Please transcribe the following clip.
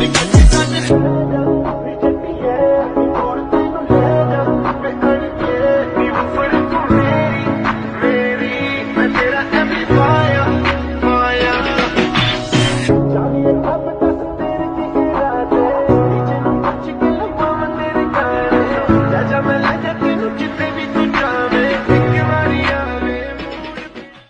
Because it's